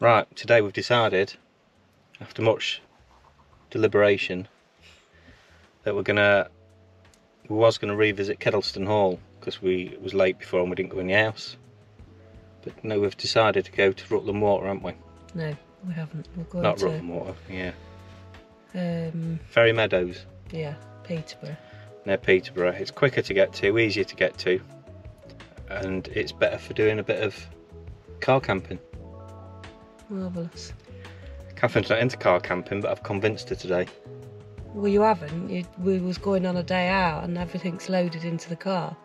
Right, today we've decided, after much deliberation, that we're gonna, we was gonna revisit Kedleston Hall because we was late before and we didn't go in the house. But no, we've decided to go to Rutland Water, haven't we? No, we haven't. We're going Not to Rutland Water, yeah. um, Ferry Meadows yeah, Peterborough. near Peterborough. It's quicker to get to, easier to get to, and it's better for doing a bit of car camping. Marvellous. Catherine's not into car camping, but I've convinced her today. Well, you haven't. You, we was going on a day out and everything's loaded into the car.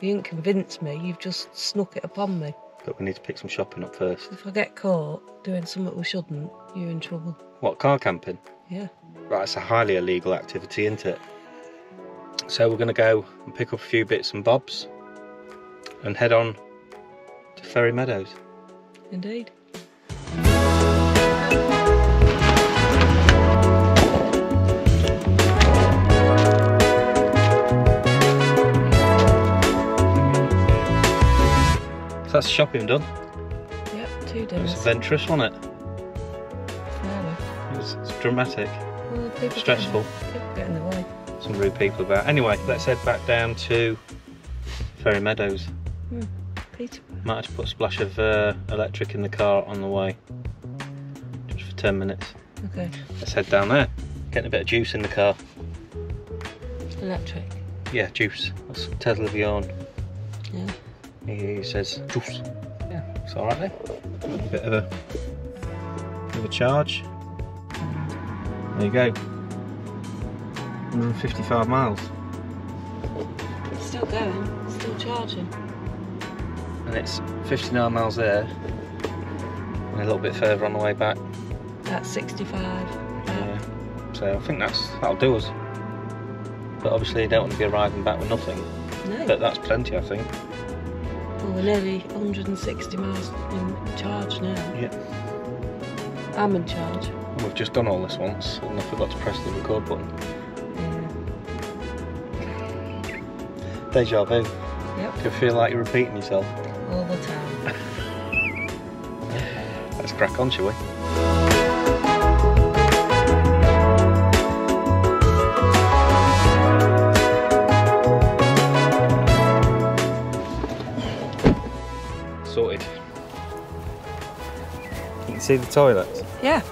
You didn't convince me. You've just snuck it upon me. But we need to pick some shopping up first. If I get caught doing something we shouldn't, you're in trouble. What, car camping? Yeah. Right, it's a highly illegal activity, isn't it? So we're going to go and pick up a few bits and bobs and head on to Ferry Meadows. Indeed. That's shopping done. Yep, two It was adventurous, wasn't it? Fairly. It was, it's dramatic. Well, people Stressful. Get in, people get in the way. Some rude people about. Anyway, let's head back down to Ferry Meadows. Peterborough. Might have to put a splash of uh, electric in the car on the way. Just for 10 minutes. Okay. Let's head down there. Getting a bit of juice in the car. Electric. Yeah, juice. That's Tesla Bjorn. Yeah. He says juice. Yeah, it's alright there. A bit of a, bit of a charge. There you go. 155 miles. Still going. Still charging. And it's 59 miles there. And a little bit further on the way back. That's 65. Yeah. So I think that's that'll do us. But obviously you don't want to be arriving back with nothing. No. But that's plenty I think. We're nearly 160 miles in charge now. Yeah. I'm in charge. And we've just done all this once and I forgot to press the record button. Yeah. Deja vu. Yep. Do you feel like you're repeating yourself? All the time. Let's crack on, shall we? Sorted. You can see the toilets. Yeah.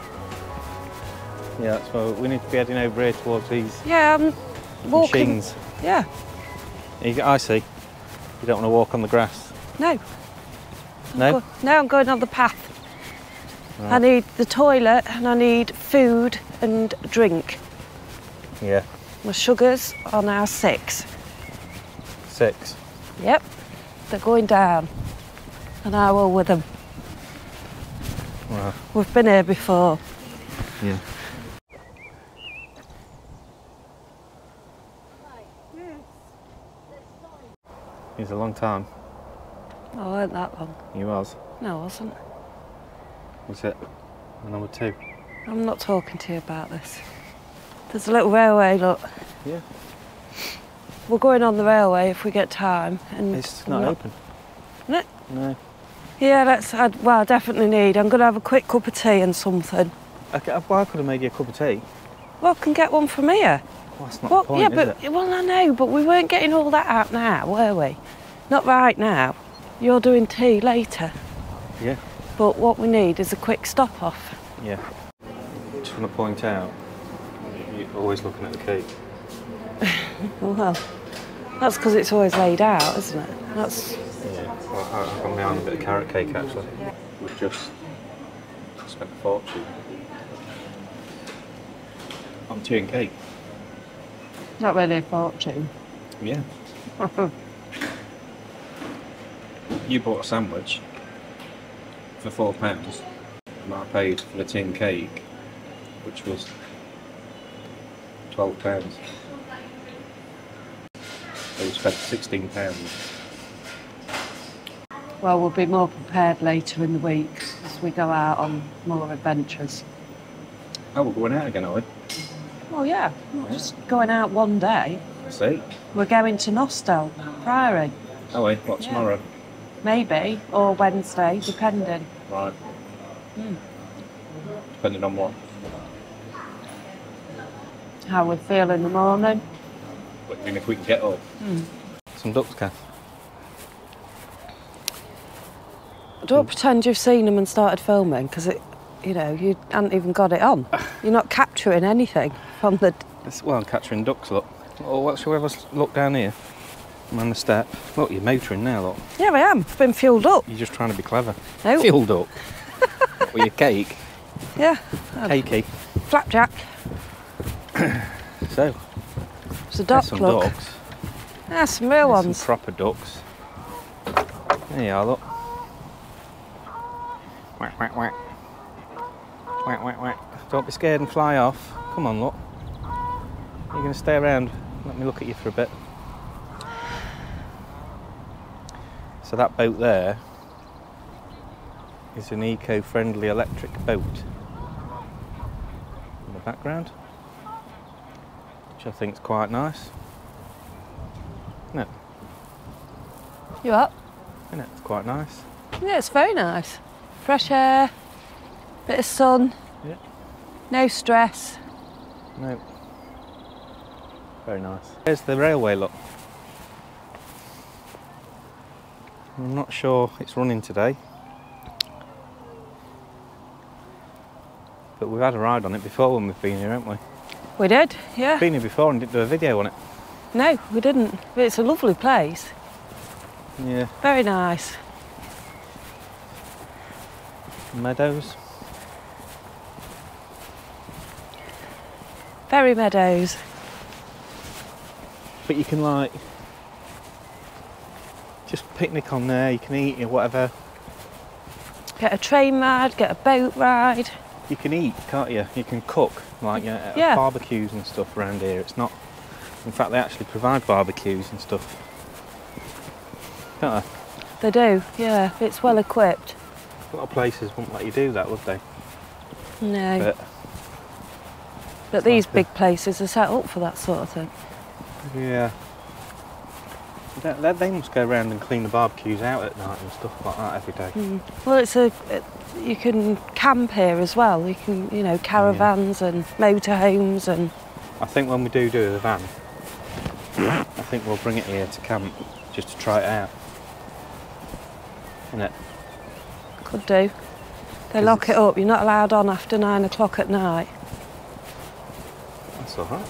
Yeah, that's why we need to be heading over here towards these Yeah, I'm walking. machines. Yeah. You, I see. You don't want to walk on the grass. No. No? Go- now I'm going on the path. I need the toilet and I need food and drink. Yeah. My sugars are now six. Six. Yep. They're going down. And hour with them. Wow. We've been here before. Yeah. It's a long time. Oh, weren't that long. He was. No, I wasn't. Was it? Number two. I'm not talking to you about this. There's a little railway, look. Yeah. We're going on the railway if we get time. And It's we're not open. Isn't it? No. Yeah, let's. I'd, well, I definitely need. I'm going to have a quick cup of tea and something. Okay, uh, well, I could have made you a cup of tea. Well, I can get one from here. Well, that's not Well, point, yeah, but it? well, I know, but we weren't getting all that out now, were we? Not right now. You're doing tea later. Yeah. But what we need is a quick stop off. Yeah. Just want to point out, you're always looking at the cake. Well, that's because it's always laid out, isn't it? That's Yeah. Well, I- I've gone behind a bit of carrot cake actually. We've just spent a fortune on tea and cake. not really a fortune. Yeah. you bought a sandwich for four pounds, and I paid for the tin cake, which was twelve pounds. So we spent sixteen pounds. Well, we'll be more prepared later in the week as we go out on more adventures. Oh, we're going out again, are we? Well, yeah, not just going out one day. See? We're going to Nostell Priory, Oh, wait, what, Yeah. tomorrow? maybe, or Wednesday, depending. Right. Mm. Depending on what. How we feel in the morning. What, even if we can get up. Mm. Some ducks, Kath. Don't pretend you've seen them and started filming because it, you know, you hadn't even got it on. You're not capturing anything from the. It's, well, I'm catching ducks, look. Oh, what's your ever look down here? I'm on the step. Look, you're motoring now, look. Yeah, I am. I've been fueled up. You're just trying to be clever. No. Filled up. with your cake. Yeah. Cakey. Flapjack. So, It's a duck some look. ducks. Ah, some real There's ones. Some proper ducks. There you are, look. Whack, whack, whack. Whack, whack, whack. Don't be scared and fly off. Come on, look. You're going to stay around. Let me look at you for a bit. So that boat there is an eco-friendly electric boat. In the background. Which I think is quite nice. Isn't it? You up? Isn't it? It's quite nice. Yeah, it's very nice. Fresh air, bit of sun. Yeah. No stress. No. Very nice. There's the railway look. I'm not sure it's running today. But we've had a ride on it before when we've been here, haven't we? We did, yeah. Been here before and didn't do a video on it. No, we didn't. But it's a lovely place. Yeah. Very nice. Meadows. Very meadows. But you can like just picnic on there, you can eat or whatever. Get a train ride, get a boat ride. You can eat, can't you? You can cook, like yeah, Yeah. barbecues and stuff around here. It's not. In fact, they actually provide barbecues and stuff. Don't They do, yeah. It's well equipped. A lot of places wouldn't let you do that, would they? No. But, But these nice big places are set up for that sort of thing. yeah, they, they- they must go around and clean the barbecues out at night and stuff like that every day. Mm. Well, it's a. It, you can camp here as well. You can, you know, caravans and motorhomes and. I think when we do do the van, I think we'll bring it here to camp just to try it out. Isn't it? Could do. They lock it up. You're not allowed on after nine o'clock at night. That's all right.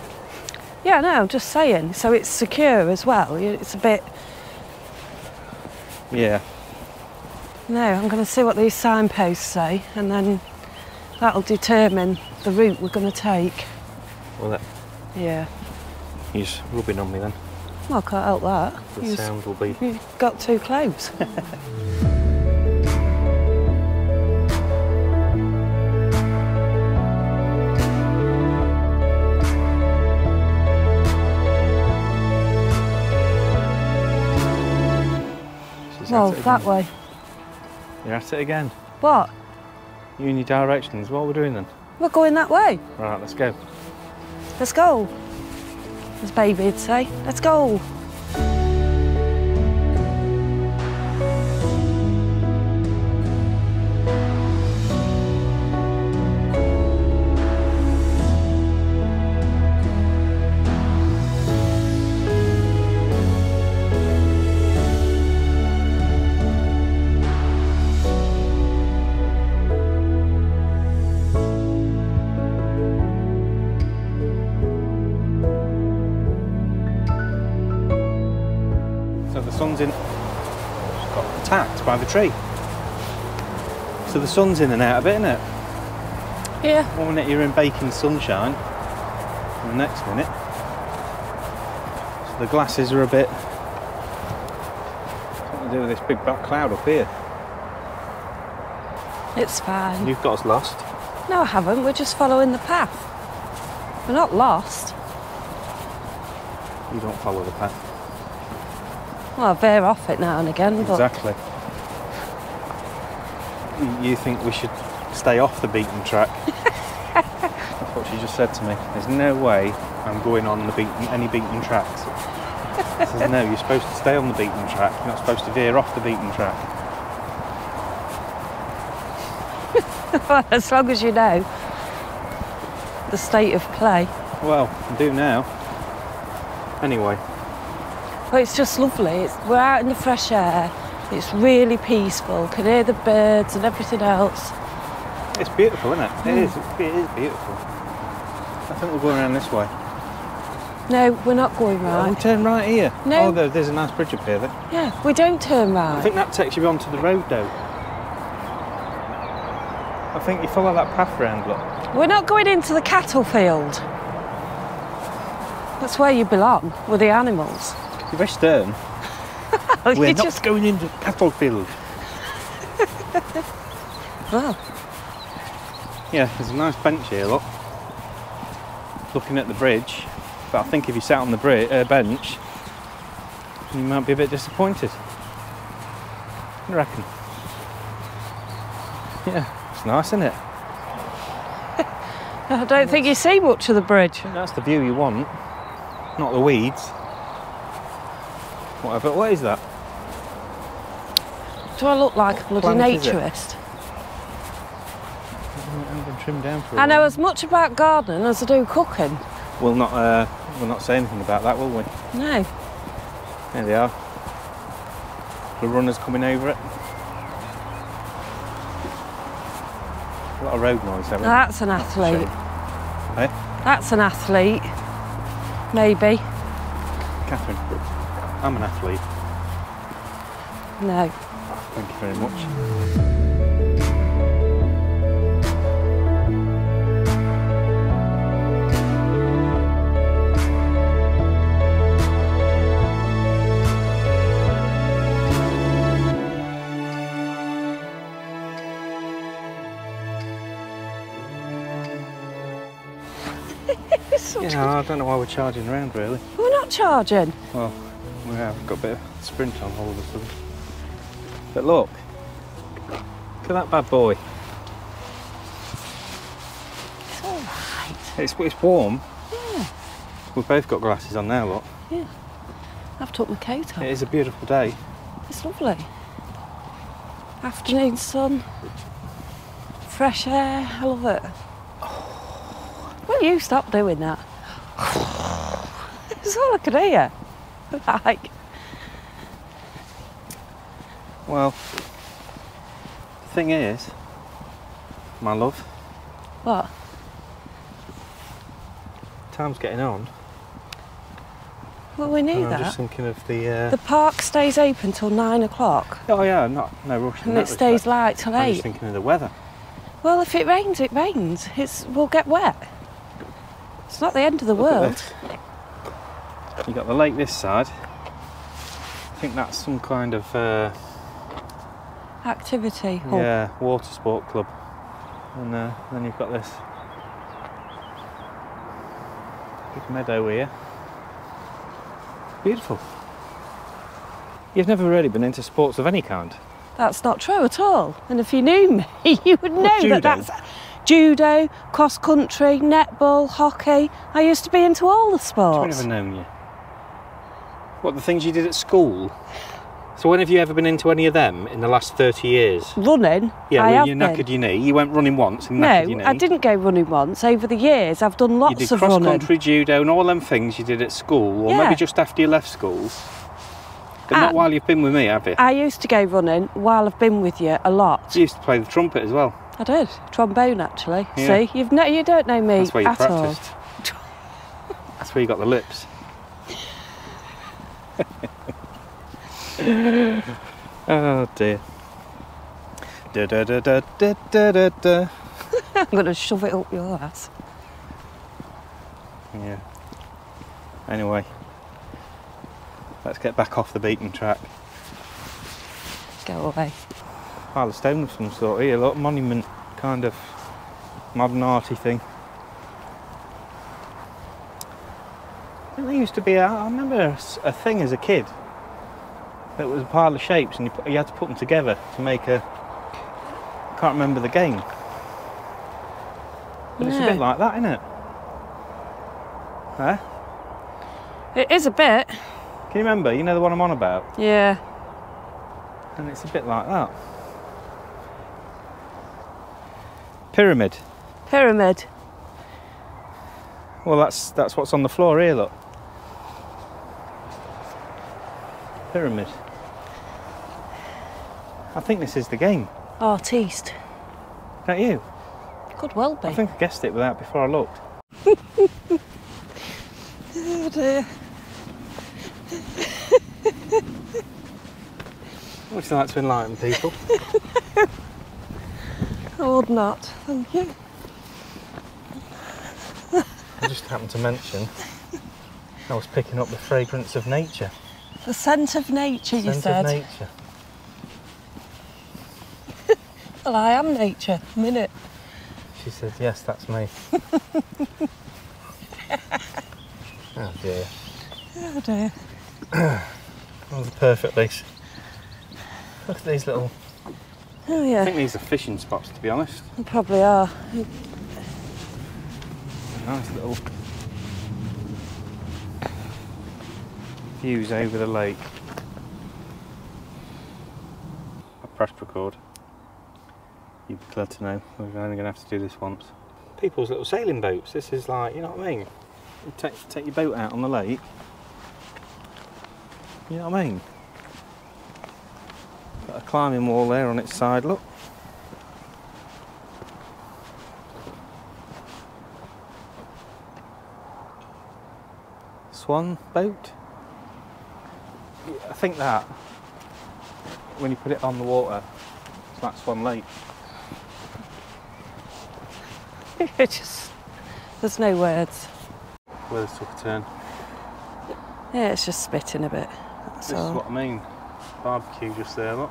Yeah, no, I'm just saying. So it's secure as well. It's a bit. Yeah. No, I'm going to see what these signposts say, and then that'll determine the route we're going to take. Well, that, Yeah. he's rubbing on me then. Well, I can't help that. The You sound will be. you got too close. well, that way. You're at it again. What? You and your directions. What are we doing then? We're going that way. Right, let's go. Let's go. As baby'd say, let's go. By the tree. So the sun's in and out of it, isn't it? Yeah. One minute you're in baking sunshine, and the next minute. So the glasses are a bit. Something to do with this big black cloud up here. It's fine. You've got us lost. No, I haven't. We're just following the path. We're not lost. You don't follow the path. Well, I veer off it now and again, but Exactly. You- You think we should stay off the beaten track? That's what she just said to me. There's no way I'm going on the beaten any beaten tracks. I says, no, you're supposed to stay on the beaten track. You're not supposed to veer off the beaten track. well, as long as you know the state of play. Well, I do now. Anyway, But it's just lovely. It's, we're out in the fresh air. It's really peaceful. Can hear the birds and everything else. it's beautiful, isn't it? It mm. is. It is beautiful. I think we'll go around this way. No, we're not going Oh, we right. turn right here. No. Oh, there, there's a nice bridge up here. Then. Yeah, we don't turn right. I think that takes you onto the road, though. I think you follow that path round, look. We're not going into the cattle field. That's where you belong, with the animals. You're very stern. Oh, We're not just going into the cattle field. well, Yeah, there's a nice bench here, look. Looking at the bridge. But I think if you sat on the bri- uh, bench, you might be a bit disappointed. I reckon. Yeah, it's nice, isn't it? I don't think you see much of the bridge. That's the view you want, not the weeds. Whatever. What is that? Do I look like a bloody plant naturist? I trimmed down for a I know as much about gardening as I do cooking. We'll not. Uh, we'll not say anything about that, will we? No. There they are. The runners coming over it. A lot of road noise, haven't that's an athlete. Hey, That's an athlete. Maybe. Catherine. I'm an athlete. No. Thank you very much. Yeah, I don't know why we're charging around really. We're not charging. Well, we have got a bit of sprint on all of a sudden. But look, look at that bad boy. It's all right. It's, it's warm. Yeah. We've both got glasses on now, look. Yeah. I've took my coat off. It is a beautiful day. It's lovely. Afternoon sun, fresh air. I love it. Will you stop doing that? It's all I can hear. Like, Well, the thing is, my love, what? time's getting on. Well, we knew and I'm just thinking of the. Uh, The park stays open till nine o'clock oh yeah, not no rush. and it stays light till I'm just thinking of the weather. Well, if it rains, it rains. It's we'll get wet. It's not the end of the Look world. This. You got the lake this side. I think that's some kind of uh, Activity. hub. yeah water sport club, and uh, then you've got this big meadow here. Beautiful. You've never really been into sports of any kind. That's not true at all. And if you knew me, you would know judo? that that's judo, cross country, netball, hockey. I used to be into all the sports. I've never known you. What the things you did at school? So when have you ever been into any of them in the last thirty years? Running, Yeah, I have you been. your knee. You went running once and knackered your knee. No, I didn't go running once. Over the years, I've done lots You did of cross running. country, judo, and all them things you did at school, or Yeah. maybe just after you left school. But not Ah. while you've been with me, have you? I used to go running while I've been with you a lot. You used to play the trumpet as well. I did trombone actually. Yeah. See, you've no, you don't know me That's where you at all. practiced. That's where you got the lips. oh dear. Da da da da da da da da. I'm going to shove it up your ass. Yeah. Anyway, let's get back off the beaten track. Go away. Pile of stone of some sort here, look, monument kind of modern arty thing. I think there used to be, a, I remember a thing as a kid that was a pile of shapes and you, put, you had to put them together to make a. I can't remember the game. But it's a bit like that, isn't it? Huh? It is a bit. Can you remember? You know the one I'm on about? Yeah. And it's a bit like that. Pyramid. Pyramid. Well, that's that's what's on the floor here. Look. Pyramid. I think this is the game. Artiste. Don't you? Could well be. I think I guessed it without before I looked. Oh dear. Would you like to enlighten people? I would not. Thank you. I just happened to mention I was picking up the fragrance of nature. The scent of nature, you said. Scent said. of nature. Well, I am nature. Minute. She said, yes, that's me. oh dear. Oh dear. Oh, the perfect lease. Look at these little. Oh yeah. I think these are fishing spots, to be honest. They probably are. Nice little views over the lake. I pressed record. You'd be glad to know we're only going to have to do this once. People's little sailing boats. This is like, you know what I mean? You take, take your boat out on the lake. You know what I mean? Got a climbing wall there on its side, look. Swan boat? Yeah, I think that when you put it on the water, it's like Swan Lake. It just. There's no words. Weather's took a turn. Yeah, it's just spitting a bit. That's This is what I mean. Barbecue just there, look.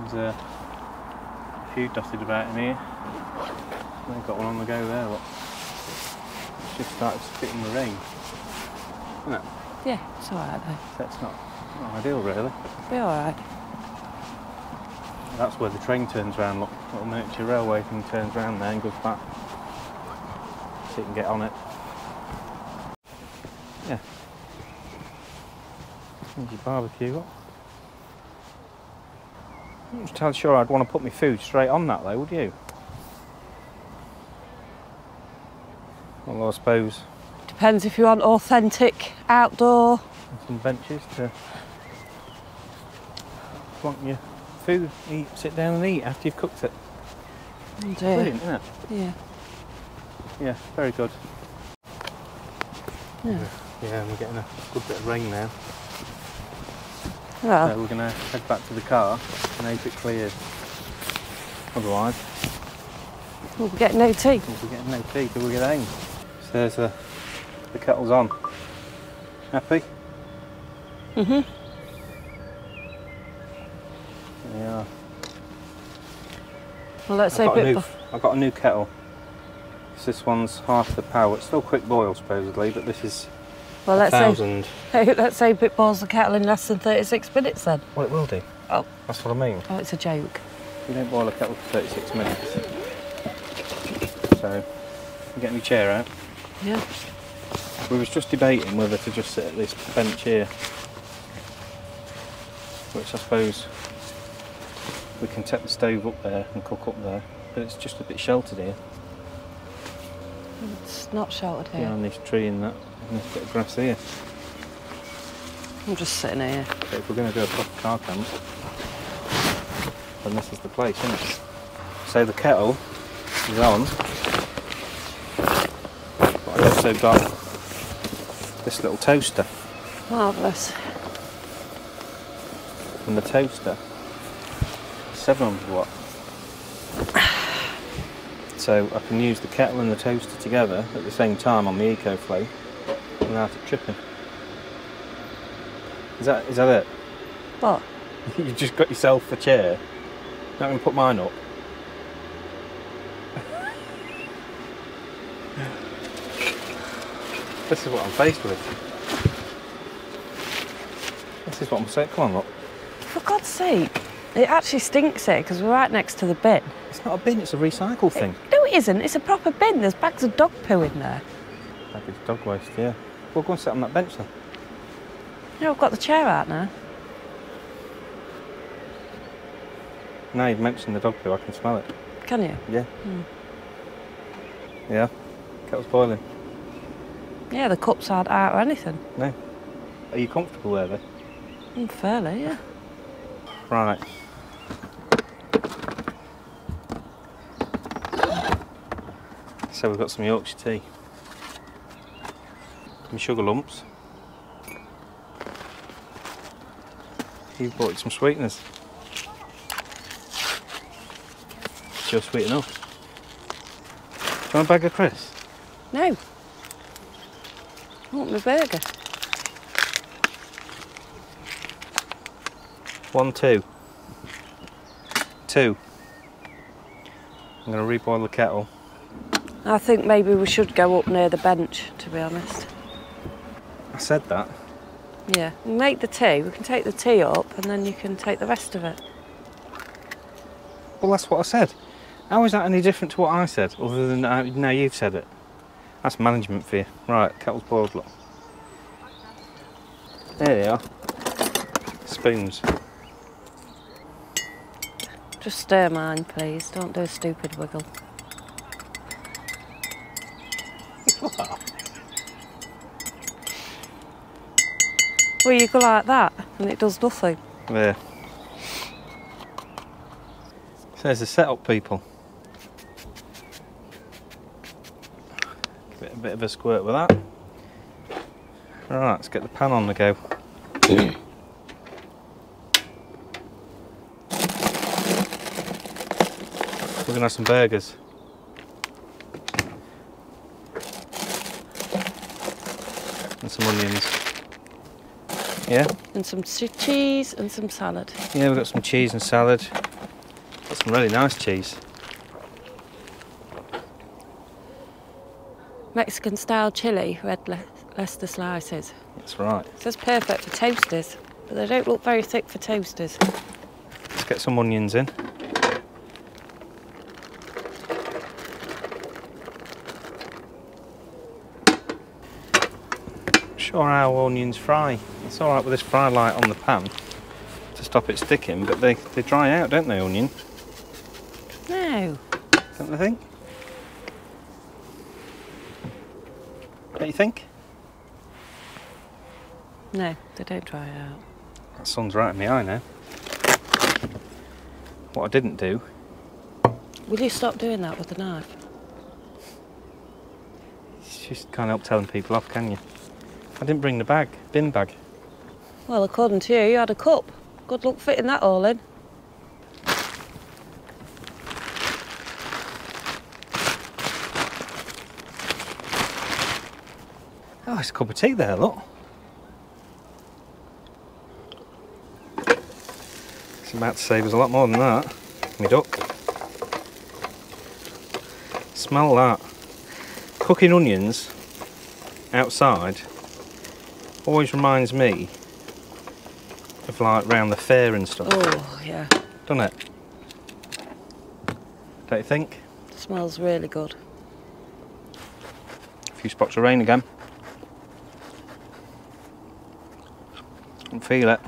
There's a few dotted about in here. They've got one on the go there, look. It's just started spitting the rain. Isn't it? Yeah, it's alright though. That's not, not ideal, really. Be alright. That's where the train turns round, look. Little miniature railway thing turns round there and goes back. So you can get on it. Yeah. There's your barbecue, look. I'm not entirely sure I'd want to put my food straight on that though, would you? Well, I suppose Depends if you want authentic outdoor. some benches to plonk your food, eat, sit down and eat after you've cooked it. Oh dear. Brilliant, isn't it? Yeah. Yeah, very good. Yeah. Yeah, and we're getting a good bit of rain now. Well, So we're going to head back to the car and hope it clears. Otherwise, we'll be getting no tea. we'll be getting no tea till we get home. So there's the, the kettle's on. Happy? Mm-hmm. Yeah. Well, let's I've say a got, a bit. new, I've got a new kettle. This one's half the power. It's still quick boil supposedly, but this is well, a let's say. thousand. let's say it boils the kettle in less than 36 minutes then. Well, it will do. Oh. That's what I mean. Oh, it's a joke. You don't boil a kettle for 36 minutes. So, you get my chair out. Yeah. We was just debating whether to just sit at this bench here, which I suppose we can take the stove up there and cook up there, but it's just a bit sheltered here It's not sheltered here. behind this tree and that, and this bit of grass here. I'm just sitting here. But if we're going to do a proper car camp, then this is the place, isn't it? So the kettle is on, but also got this little toaster. Marvellous. and the toaster 700 watt so I can use the kettle and the toaster together at the same time on the EcoFlow without it tripping is that is that it What? you've just got yourself a chair not going to put mine up this is what I'm faced with this is what I'm saying come on look For God's sake. It actually stinks here because we're right next to the bin. It's not a bin, it's a recycle thing. No, it isn't. It's a proper bin. There's bags of dog poo in there. Package dog waste, yeah. We'll go and sit on that bench then. No, I've got the chair out now. Now you've mentioned the dog poo, I can smell it. Can you? Yeah. Hmm. Yeah. Kettle's boiling. Yeah, the cups aren't out or anything. No. Are you comfortable there then? Mm, fairly, yeah. Right. So we've got some Yorkshire tea. Some sugar lumps. You've bought some sweeteners. Just sweet enough. Do you want a bag of crisps? No. I want my burger. One, two. Two. I'm going to reboil the kettle. I think maybe we should go up near the bench, to be honest. I said that. Yeah. Make the tea. We can take the tea up and then you can take the rest of it. Well, that's what I said. How is that any different to what I said, other than uh, now you've said it? That's management for you. Right, kettle's boiled, look. There they are. Spoons. Just stir mine, please. Don't do a stupid wiggle. well, you go like that and it does nothing. There. So there's the setup, people. Give it a bit of a squirt with that. Right, let's get the pan on the go. We're gonna have some burgers. And some onions. Yeah? And some cheese and some salad. Yeah, we've got some cheese and salad. Got some really nice cheese. Mexican style chili, red Le- Leicester slices. That's right. Says perfect for toasters, but they don't look very thick for toasters. Let's get some onions in. Sure how onions fry. It's alright with this fry light on the pan to stop it sticking, but they, they dry out, don't they, onion? No. Don't they think? Don't you think? No, they don't dry out. That sun's right in the eye now. What I didn't do Will you stop doing that with the knife? You just can't help telling people off, can you? I didn't bring the bag, bin bag. Well, according to you, you had a cup. Good luck fitting that all in. A cup of tea there, look. It's about to save us a lot more than that. Me duck. Smell that. Cooking onions outside always reminds me of like round the fair and stuff, Oh, yeah. doesn't it? Don't you think? Smells really good. A few spots of rain again. Feel it.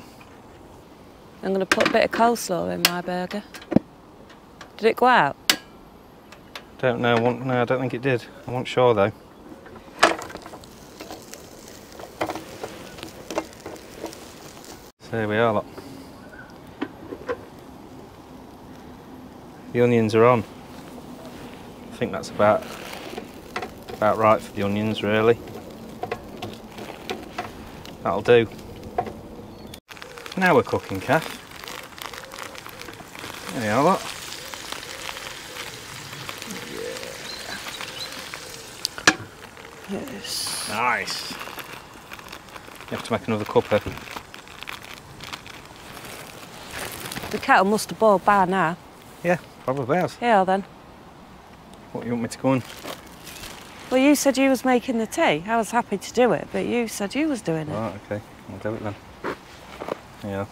I'm going to put a bit of coleslaw in my burger. Did it go out? Don't know. No, I don't think it did. I wasn't sure though. So there we are. Look. The onions are on. I think that's about about right for the onions, really. That'll do. Now we're cooking, Kath. There we are. Look. Yes. Nice. You have to make another cuppa. The kettle must have boiled by now. Yeah, probably has. Yeah, then. What do you want me to go and Well, you said you was making the tea. I was happy to do it, but you said you was doing it. Right, okay. I'll do it then. Yeah.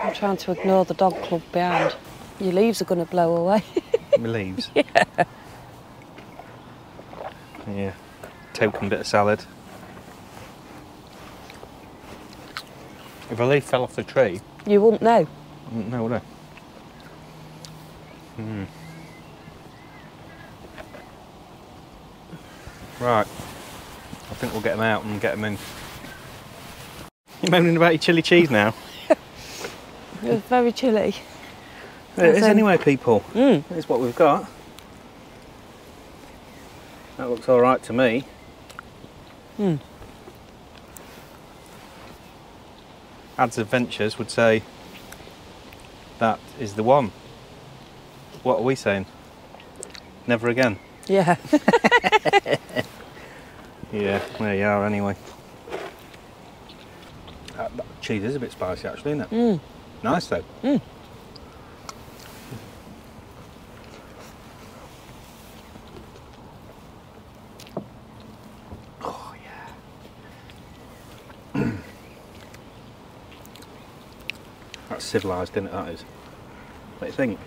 I'm trying to ignore the dog club behind. Your leaves are going to blow away. My leaves. yeah. Yeah. Token bit of salad. If a leaf fell off the tree, you wouldn't know. I wouldn't know, would I? Hmm. Right. I think we'll get them out and get them in. You're moaning about your chili cheese now? It was very chilly. It is anyway, people. Mm. Here's what we've got. That looks all right to me. Hmm. Ads Adventures would say that is the one. What are we saying? Never again. Yeah. Yeah, there you are anyway. Cheese is a bit spicy actually, isn't it? Mm. Nice though. Mm. Oh yeah. That's civilised, isn't it? That is. What do you think?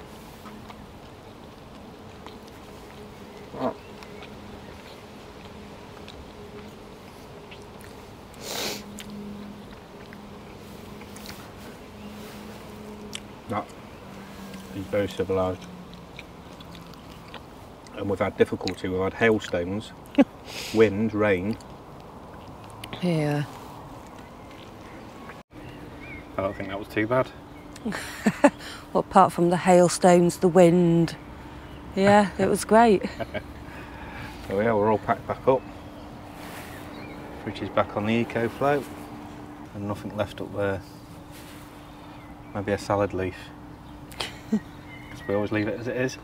Oh. That is civilised. And we've had difficulty, we've had hailstones, wind, rain. Yeah. I don't think that was too bad. Well, apart from the hailstones, the wind. Yeah, it was great. So yeah, we're all packed back up. Fridge is back on the EcoFlow. And nothing left up there. Maybe a salad leaf. We always leave it as it is.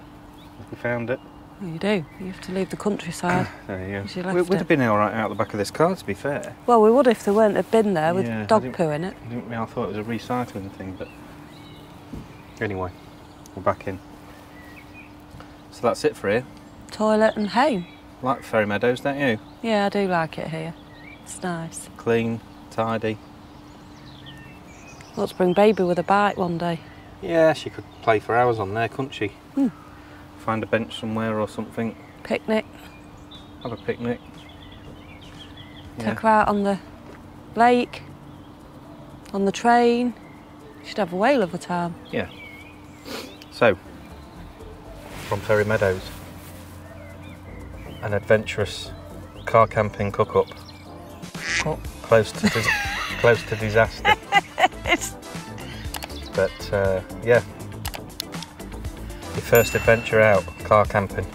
We found it. Well, you do. You have to leave the countryside. There you go. We would it. have been alright out the back of this car to be fair. well, we would if there weren't have been there with Yeah, dog poo in it. I didn't I thought it was a recycling thing, but anyway, we're back in. So that's it for here. Toilet and home. Like Ferry Meadows, don't you? Yeah, I do like it here. It's nice. Clean, tidy. Let's bring baby with a bike one day. Yeah, she could play for hours on there, couldn't she? Hmm. Find a bench somewhere or something, Picnic. have a picnic. Take her out on the lake. On the train. She'd have a whale of a time. Yeah. So, from Ferry Meadows, an adventurous car camping cook up, Cook. close to close to disaster. But uh, yeah, your first adventure out, car camping.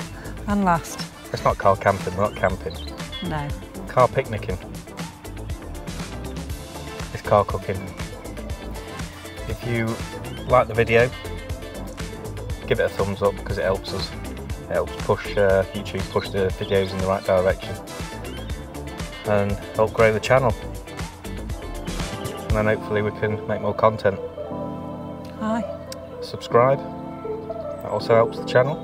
and last. It's not car camping, we're not camping. No. Car picnicking. It's car cooking. If you like the video, give it a thumbs up because it helps us. It helps push uh, YouTube push the videos in the right direction and help grow the channel. And then hopefully we can make more content. Subscribe. That also helps the channel.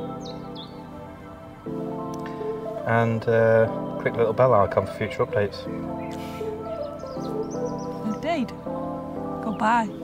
And uh, click the little bell icon for future updates. Indeed. Goodbye. Bye.